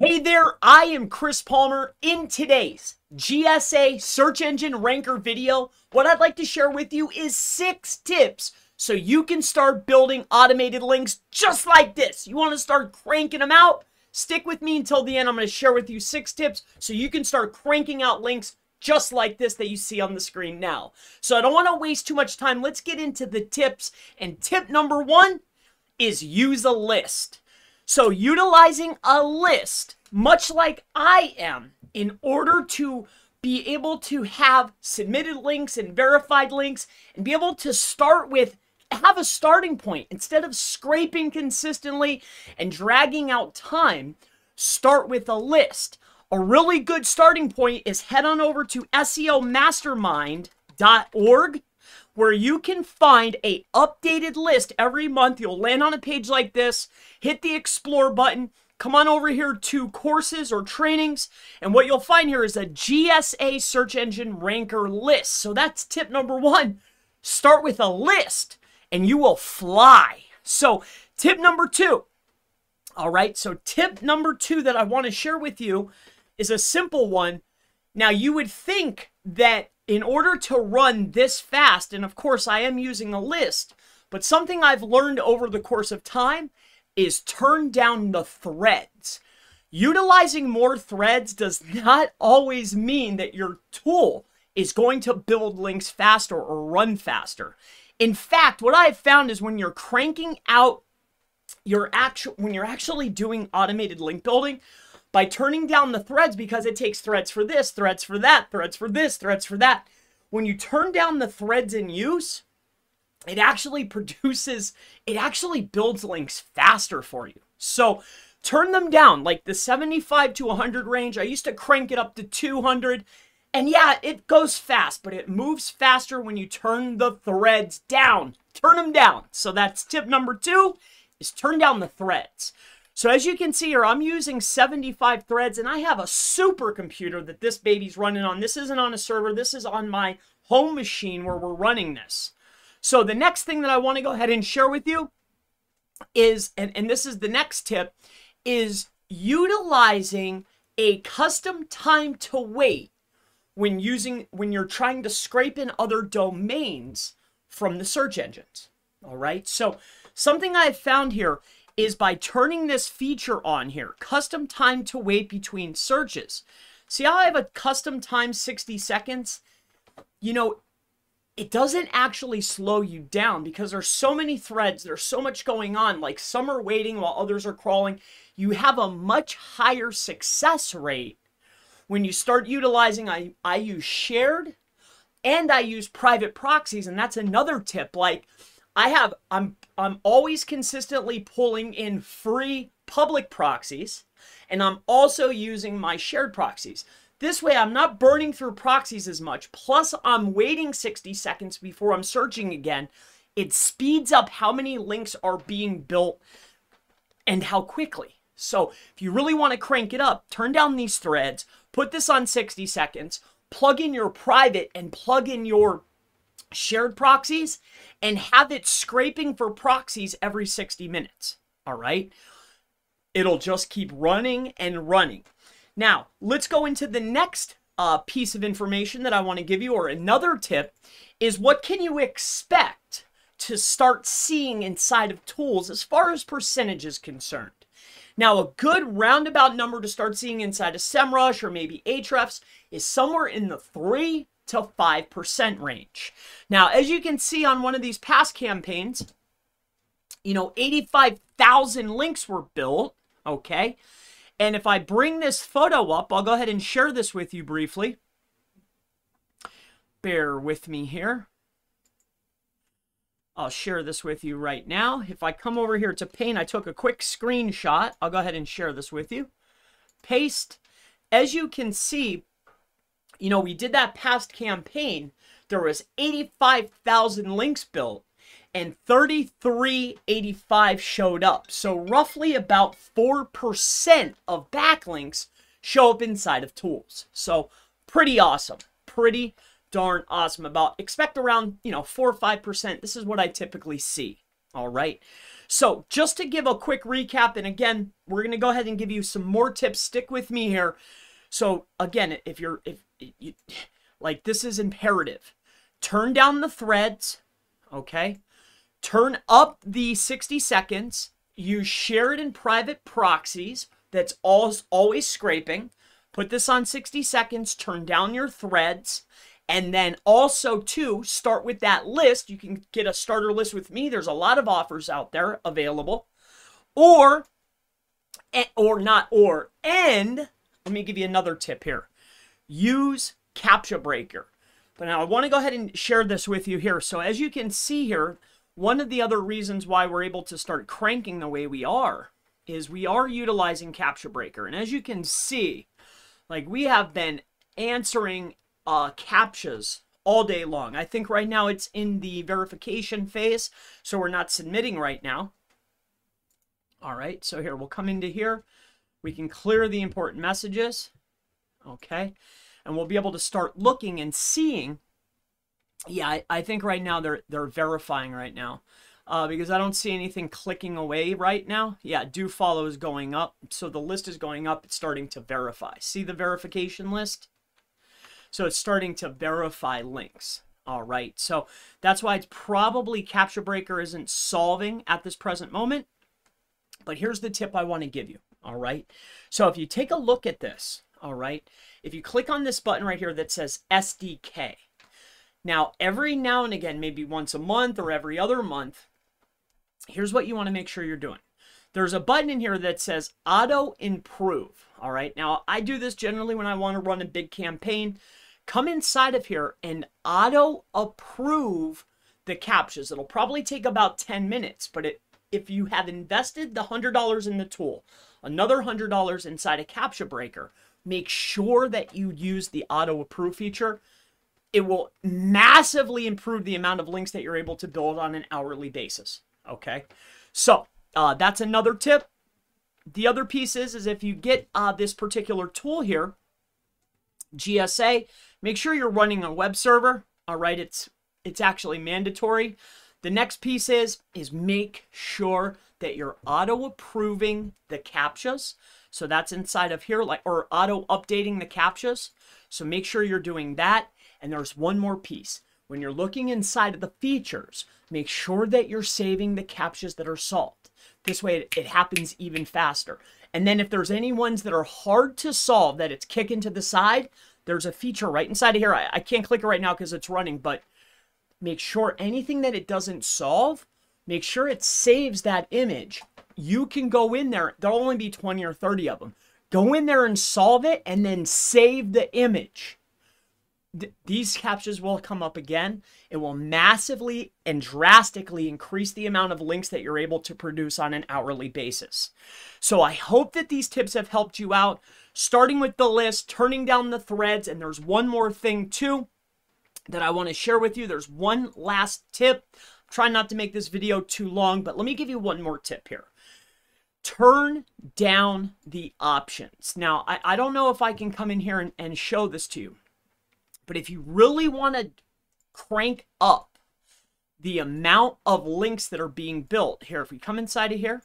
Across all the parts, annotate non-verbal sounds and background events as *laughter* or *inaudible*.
Hey there, I am Chris Palmer. In today's GSA search engine ranker video, what I'd like to share with you is six tips so you can start building automated links just like this. You want to start cranking them out? Stick with me until the end. I'm going to share with you six tips so you can start cranking out links just like this that you see on the screen now. So I don't want to waste too much time. Let's get into the tips. And tip number one is use a list. So utilizing a list, much like I am, in order to be able to have submitted links and verified links and be able to start with have a starting point instead of scraping consistently and dragging out time start with a list. A really good starting point is head on over to seomastermind.org where you can find a updated list every month. You'll land on a page like this, hit the explore button, come on over here to courses or trainings, and what you'll find here is a GSA search engine ranker list. So that's tip number one. Start with a list and you will fly. So tip number two. All right, so tip number two that I want to share with you is a simple one. Now you would think that in order to run this fast, and of course I am using a list, but something I've learned over the course of time is turn down the threads. Utilizing more threads does not always mean that your tool is going to build links faster or run faster. In fact, what I've found is when you're cranking out your actual when you're actually doing automated link building, by turning down the threads because it takes threads for this, threads for that, threads for this, threads for that. When you turn down the threads in use, it actually *laughs* produces, it actually builds links faster for you. So turn them down, like the 75 to 100 range. I used to crank it up to 200. And yeah, it goes fast, but it moves faster when you turn the threads down. Turn them down. So that's tip number two, is turn down the threads. So as you can see here, I'm using 75 threads and I have a supercomputer that this baby's running on. This isn't on a server. This is on my home machine where we're running this. So the next thing that I want to go ahead and share with you is, and, and this is the next tip, is utilizing a custom time to wait when using, when you're trying to scrape in other domains from the search engines. All right. So something I've found here is by turning this feature on here, custom time to wait between searches. See how I have a custom time 60 seconds? You know, it doesn't actually slow you down because there's so many threads, there's so much going on, like some are waiting while others are crawling. You have a much higher success rate when you start utilizing, I, I use shared and I use private proxies, and that's another tip. Like, I have I'm I'm always consistently pulling in free public proxies and I'm also using my shared proxies. This way I'm not burning through proxies as much. Plus I'm waiting 60 seconds before I'm searching again. It speeds up how many links are being built and how quickly. So if you really want to crank it up, turn down these threads, put this on 60 seconds, plug in your private and plug in your shared proxies and have it scraping for proxies every 60 minutes. All right. It'll just keep running and running. Now, let's go into the next uh, piece of information that I want to give you, or another tip, is what can you expect to start seeing inside of tools as far as percentage is concerned. Now, a good roundabout number to start seeing inside of SEMrush or maybe Ahrefs is somewhere in the 3 to 5% range. Now, as you can see on one of these past campaigns, you know, 85,000 links were built, okay? And if I bring this photo up, I'll go ahead and share this with you briefly. Bear with me here. I'll share this with you right now. If I come over here to Paint, I took a quick screenshot. I'll go ahead and share this with you. Paste. As you can see, you know, we did that past campaign. There was 85,000 links built and 3385 showed up. So roughly about 4% of backlinks show up inside of tools. So pretty awesome. Pretty darn awesome. About expect around, you know, 4 or 5%. This is what I typically see. All right. So just to give a quick recap, and again, we're going to go ahead and give you some more tips. Stick with me here. So again, if you're, if you, like this is imperative, turn down the threads, okay? Turn up the 60 seconds. Use shared and private proxies. That's always, always scraping. Put this on 60 seconds. Turn down your threads. And then also, too, start with that list. You can get a starter list with me. There's a lot of offers out there available. Or, eh, or not or, and let me give you another tip here. Use CAPTCHA Breaker. But now I want to go ahead and share this with you here. So as you can see here, one of the other reasons why we're able to start cranking the way we are is we are utilizing CAPTCHA Breaker. And as you can see, like we have been answering uh, CAPTCHAs all day long. I think right now it's in the verification phase, so we're not submitting right now. All right, so here, we'll come into here. We can clear the important messages, okay? And we'll be able to start looking and seeing. Yeah, I, I think right now they're, they're verifying right now. Uh, because I don't see anything clicking away right now. Yeah, do follow is going up. So the list is going up. It's starting to verify. See the verification list? So it's starting to verify links. All right, so that's why it's probably CAPTCHA Breaker isn't solving at this present moment. But here's the tip I want to give you. All right, so if you take a look at this, all right, if you click on this button right here that says SDK, now every now and again, maybe once a month or every other month, here's what you want to make sure you're doing. There's a button in here that says auto improve. All right, now I do this generally when I want to run a big campaign come inside of here and auto approve the captchas. It'll probably take about 10 minutes, but it, if you have invested the $100 in the tool, another $100 inside a CAPTCHA breaker, make sure that you use the auto approve feature. It will massively improve the amount of links that you're able to build on an hourly basis. Okay, so uh, that's another tip. The other piece is, is if you get uh, this particular tool here, GSA, Make sure you're running a web server. All right, it's it's actually mandatory. The next piece is is make sure that you're auto approving the captchas. So that's inside of here, like or auto updating the captchas. So make sure you're doing that. And there's one more piece. When you're looking inside of the features, make sure that you're saving the captchas that are solved. This way it, it happens even faster. And then if there's any ones that are hard to solve that it's kicking to the side, there's a feature right inside of here. I, I can't click it right now because it's running, but make sure anything that it doesn't solve, make sure it saves that image. You can go in there. There'll only be 20 or 30 of them. Go in there and solve it and then save the image. Th these captchas will come up again. It will massively and drastically increase the amount of links that you're able to produce on an hourly basis. So I hope that these tips have helped you out starting with the list, turning down the threads, and there's one more thing too that I want to share with you. There's one last tip. I'm trying not to make this video too long, but let me give you one more tip here. Turn down the options. Now, I, I don't know if I can come in here and, and show this to you, but if you really want to crank up the amount of links that are being built, here, if we come inside of here,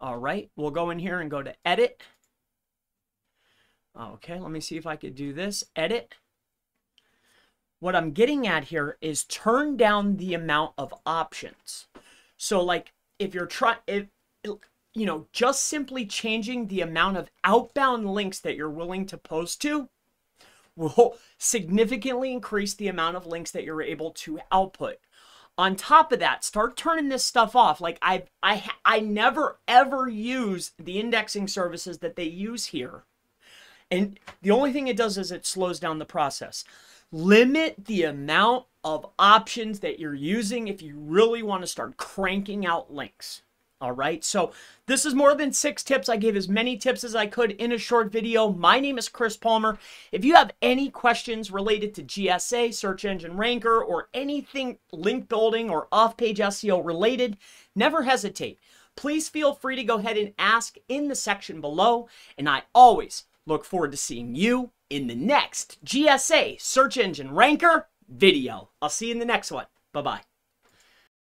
all right, we'll go in here and go to edit Okay, let me see if I could do this. Edit. What I'm getting at here is turn down the amount of options. So like if you're trying, if you know, just simply changing the amount of outbound links that you're willing to post to will significantly increase the amount of links that you're able to output. On top of that, start turning this stuff off. Like I I I never ever use the indexing services that they use here and the only thing it does is it slows down the process. Limit the amount of options that you're using if you really want to start cranking out links. All right, so this is more than six tips. I gave as many tips as I could in a short video. My name is Chris Palmer. If you have any questions related to GSA, Search Engine Ranker, or anything link building or off-page SEO related, never hesitate. Please feel free to go ahead and ask in the section below, and I always Look forward to seeing you in the next GSA Search Engine Ranker video. I'll see you in the next one. Bye-bye.